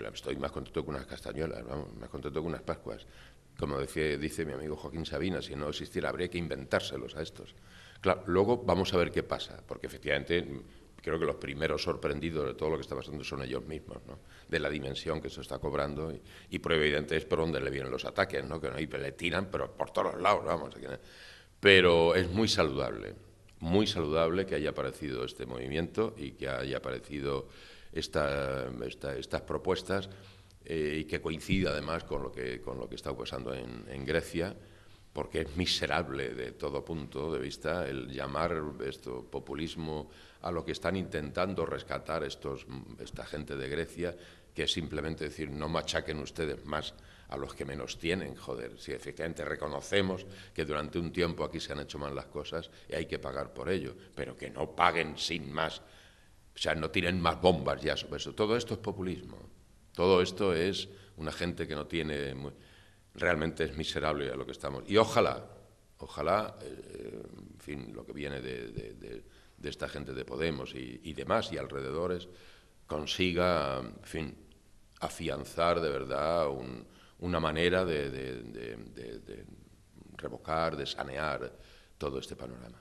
pero estoy más contento con unas castañuelas, vamos, más contento con unas pascuas. Como decía, dice mi amigo Joaquín Sabina, si no existiera habría que inventárselos a estos. Claro, luego vamos a ver qué pasa, porque efectivamente creo que los primeros sorprendidos de todo lo que está pasando son ellos mismos, ¿no? de la dimensión que se está cobrando y, y prueba evidente es por donde le vienen los ataques, ¿no? que no, y le tiran, pero por todos lados, vamos. Pero es muy saludable, muy saludable que haya aparecido este movimiento y que haya aparecido esta, estas propuestas eh, y que coincida además con lo que, con lo que está pasando en, en Grecia porque es miserable de todo punto de vista el llamar esto populismo a lo que están intentando rescatar estos, esta gente de Grecia, que es simplemente decir, no machaquen ustedes más a los que menos tienen, joder, si efectivamente reconocemos que durante un tiempo aquí se han hecho mal las cosas y hay que pagar por ello, pero que no paguen sin más, o sea, no tienen más bombas ya sobre eso. Todo esto es populismo, todo esto es una gente que no tiene, realmente es miserable a lo que estamos. Y ojalá, ojalá, eh, en fin, lo que viene de esta gente de Podemos y, demás y alrededores consiga, en fin, afianzar de verdad una manera de revocar, de sanear todo este panorama.